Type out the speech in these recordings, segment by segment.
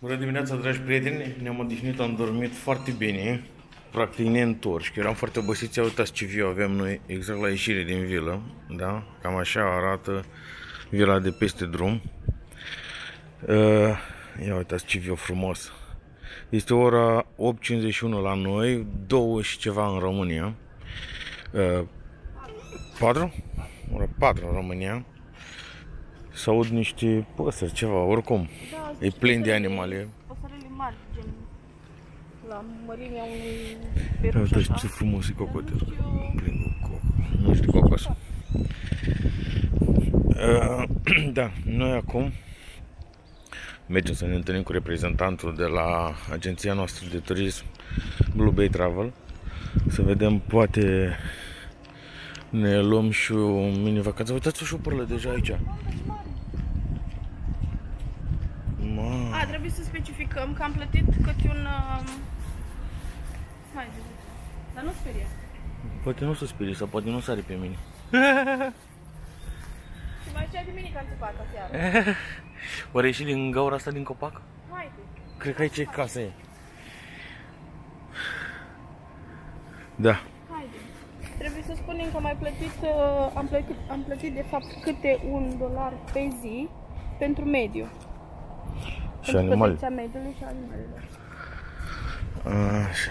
Bună dimineața, dragi prieteni! Ne-am odihnit, am dormit foarte bine. Practic ne întorci, că eram foarte obosiți. Ia uitați ce viu avem noi exact la ieșire din vilă. Da? Cam așa arată vila de peste drum. Uh, ia uitați ce viu frumos. Este ora 8.51 la noi, 2 și ceva în România. Uh, 4? Ora 4 în România. Să aud niște păsări, ceva, oricum. Da, E plin de animale. Păsărele mari, gen la mărimea unui Ia peruș uitați așa. ce frumos e cocotelul. Plin cu coco. Nu știu cocos. Uh, da, noi acum mergem să ne întâlnim cu reprezentantul de la agenția noastră de turism Blue Bay Travel să vedem, poate ne luăm și o mini vacanță. Uitați-vă șopurile deja aici. Mamă. A, trebuie să specificăm că am plătit câte un... Um... Hai, zi, zi. Dar nu speria. Poate nu o să sperie sau poate nu sare pe mine. Și mai cea duminică am țăpat aseară. Oare ieși din gaura asta din copac? Hai tu. Cred că aici e casa e. Da. Haide. Trebuie să spunem că am mai plătit, uh, am plătit, am plătit de fapt câte un dolar pe zi pentru mediu. Și pentru animale. protecția mediului și animalelor. Așa.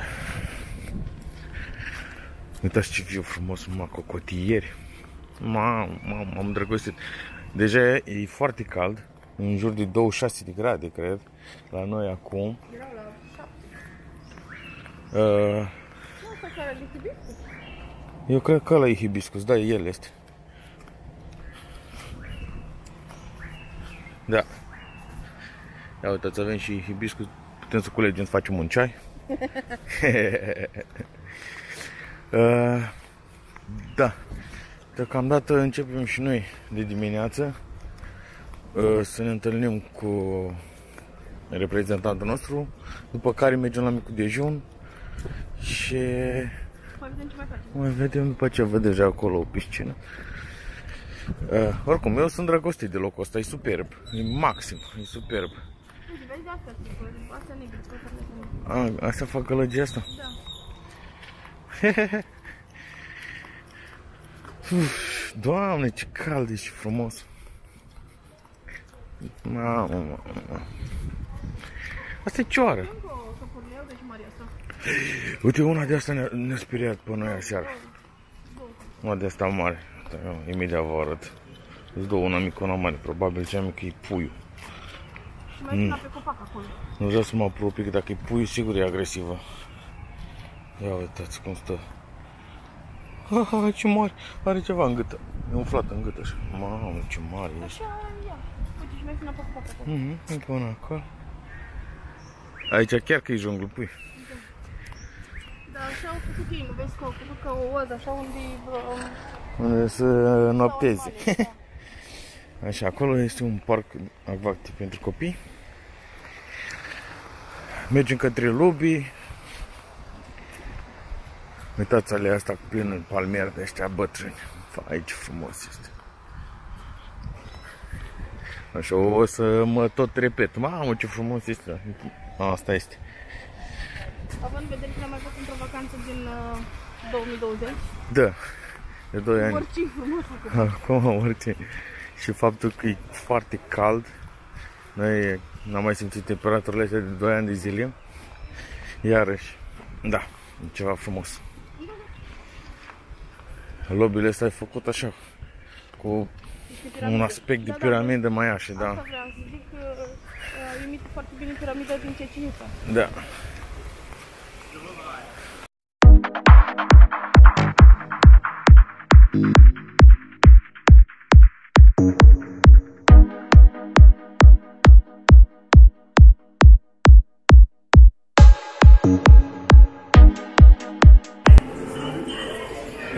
Uitați ce viu frumos, mă, cocotieri. Mamă, mamă, m-am îndrăgostit. Deja e, e foarte cald, în jur de 26 de grade, cred, la noi acum. Erau la șapte. Uh, Nu, asta care le hibiscus. Eu cred că ăla e hibiscus, da, el este. Da. Ia uitați, avem și hibiscus, putem să culegem, să facem un ceai. Uh, da. Deocamdată începem și noi de dimineață uh, să ne întâlnim cu reprezentantul nostru, după care mergem la micul dejun și Mai vedem ce mai facem. mai vedem după ce văd deja acolo o piscină. Uh, oricum, eu sunt dragostit de locul ăsta, e superb, e maxim, e superb. Uite, vezi de astea, tipă, astea negre, păsările negre. A, asta fac gălăgia asta? Da. Uf, Doamne, ce cald e și frumos. Mamă, mamă, mamă. Asta e cioară. Încă o săpurleu, deci Maria asta. Uite, una de asta ne-a, ne speriat pe noi aseară. Una de asta mare. Da, eu, imediat vă arăt. Îți dau una mică, una mare. Probabil cea mică e puiul. Și mai mm. pe copac acolo. Nu vreau să mă apropii, că dacă e puiul, sigur e agresivă. Ia uitați cum stă. Ha, ha, ce mare. Are ceva în gâtă. E umflat în gâtă așa. Mamă, ce mare e. Așa, ia. Uite, și mai fi una pe copac acolo. Mhm, încă una acolo. Aici chiar că e junglul pui. Da, așa au făcut ei, nu vezi că au făcut ca o odă, așa unde um, Unde să noptezi. Așa, acolo este un parc acvatic pentru copii. Mergem către Lubi. Uitați alea asta cu plină de palmieri de ăștia bătrâni. Fai, ce frumos este. Așa, o să mă tot repet. Mamă, ce frumos este. Asta este. Având în vedere că ne-am mai fost într-o vacanță din uh, 2020, Da, de 2 ani. orice frumos făcut. Acum orice. Și faptul că e foarte cald. Noi n-am mai simțit temperaturile astea de 2 ani de zile. Iarăși, da, e ceva frumos. Lobby-ul ăsta e făcut așa, cu un aspect de Da, da, piramidă mai așa, Asta da. vreau să zic că uh, imită foarte bine piramida din Ceciuta. Da.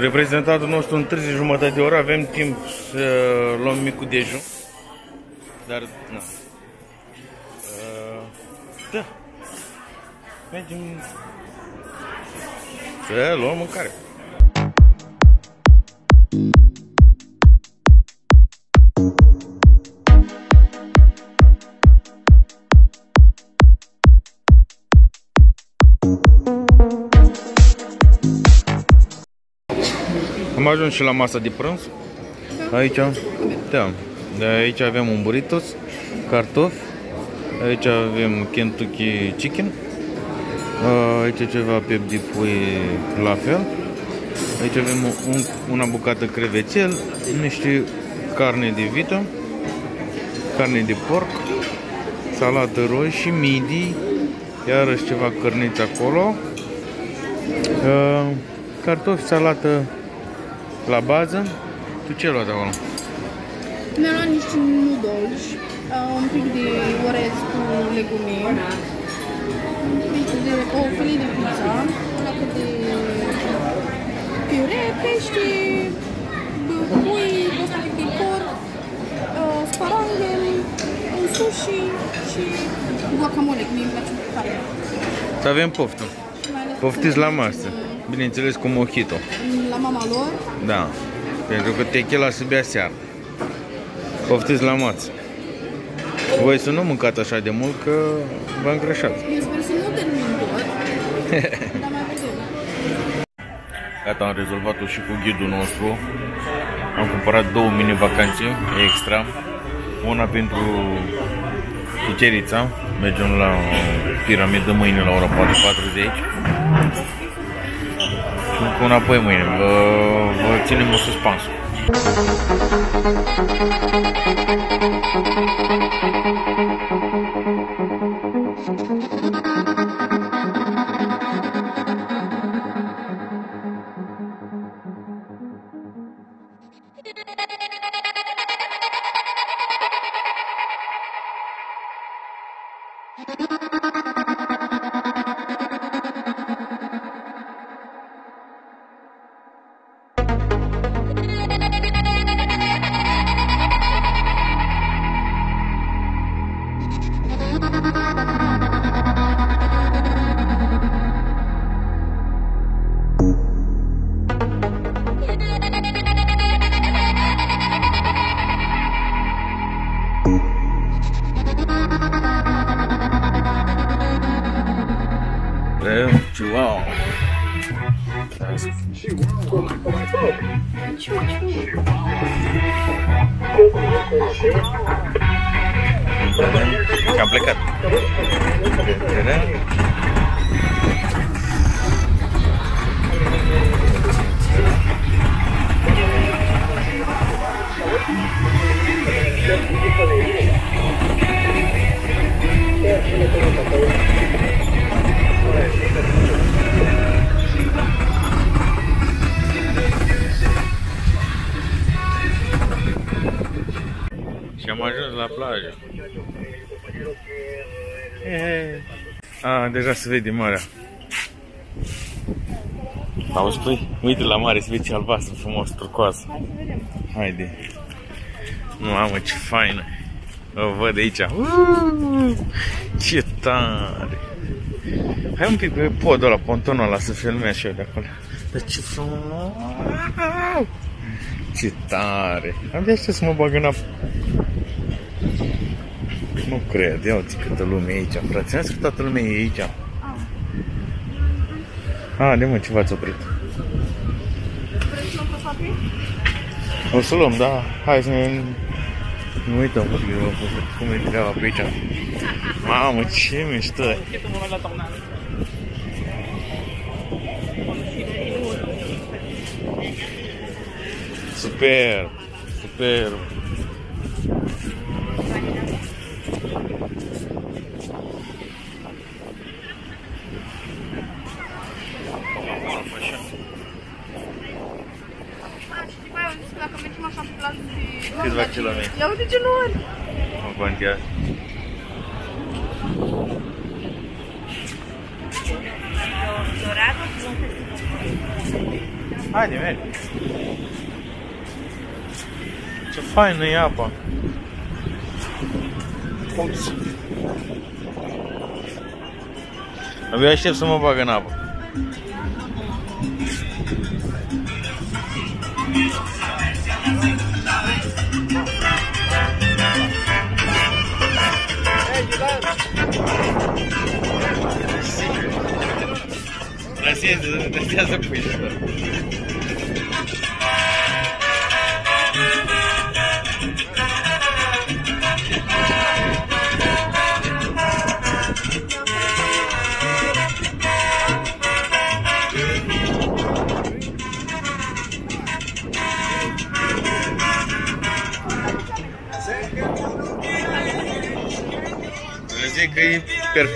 Reprezentantul nostru în 30 jumătate de oră avem timp să luăm micul dejun. Dar, na. Uh, da. Mergem să luăm mâncare. Ajuns și la masa de prânz. Aici, da. De aici avem un burritos, cartofi. Aici avem Kentucky Chicken. Aici ceva pe de pui la fel. Aici avem un, una bucată crevețel, niște carne de vită, carne de porc, salată roșii, midi, iarăși ceva cărniți acolo, cartofi, salată la bază. Tu ce ai luat acolo? Mi-am luat niște noodles, un pic de orez cu legume, un pic de o felie de pizza, o de piure, pește, pui, ăsta de porc, sparanghel, un sushi și guacamole, că mie îmi place tare. Să avem poftă. Poftiți la masă. Bineînțeles cu mojito. La mama lor? Da. Pentru că techila se bea seara. Poftiți la masă. Voi să nu mâncați așa de mult că vă îngreșați. Eu sper să nu termin tot, dar mai vedem. Gata, am rezolvat-o și cu ghidul nostru. Am cumpărat două mini vacanțe extra. Una pentru Chicerița. Mergem la piramidă mâine la ora 4.40 cu înapoi mâine. Vă, vă ținem în suspans. Chihuahua. Am plecat. Și la plajă. A, deja se vede marea. Auzi, păi? Uite la mare, se vede ce albastru frumos, turcoaz. Hai să vedem. Haide. Mamă, ce faină. O văd aici. Uuuu, ce tare. Hai un pic pe podul ăla, pontonul ăla, să filmez așa de acolo. Dar ce frumos. Ce tare. Abia aștept să mă bag în apă. Nu cred, ia uite câtă lume e aici, frate. Ți-am că toată lumea e aici. A, de mă, ce v-ați oprit? Vreți să luăm pe papi? O să luăm, da. Hai să ne... Nu uităm cum e treaba pe aici. Mamă, ce mișto e. Super, super. Dacă mergem așa pe plajă de... Câțiva kilometri. Ia uite ce nori! Nu contează. Haide, mergi. Ce faină e apa. Ups. Abia aștept să mă bag în apă. сесть нельзя запылиться.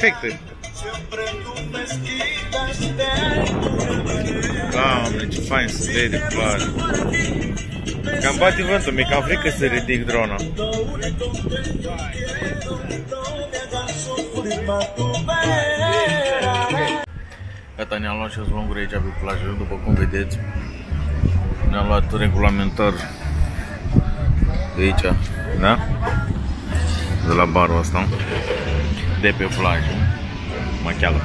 Zic că. Să vede plajă. Cam bate vântul, mi-e cam frică să ridic drona. Gata, ne-am luat și longuri aici pe plajă, după cum vedeți. Ne-am luat regulamentar de aici, da? De la barul ăsta, de pe plajă, macheală.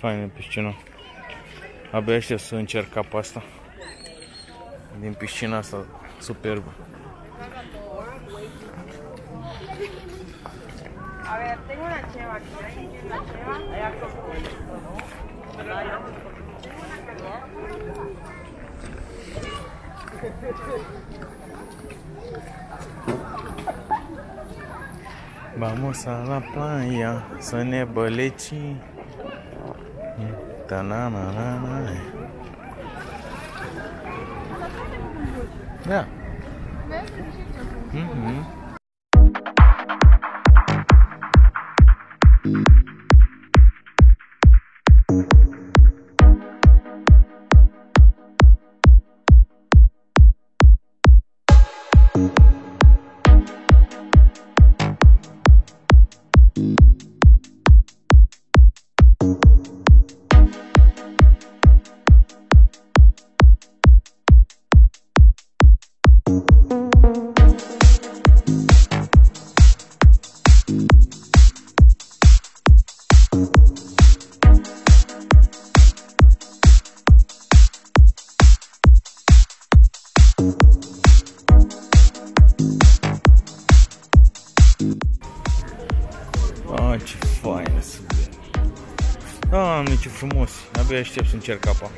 Faină piscina. Abia aștept să încerc apa asta. Din piscina asta superbă. A ver, tengo una cheva aquí. ¿Alguien quiere una cheva? Hay harto producto, ¿no? ¿Verdad? Yo tengo una calidad. Vamos a la playa să ne băleci. Ta na na na na Da. Mhm. Abia aștept să încerc apa.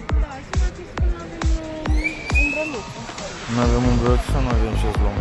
Nu avem umbrăluț sau nu avem ce să luăm?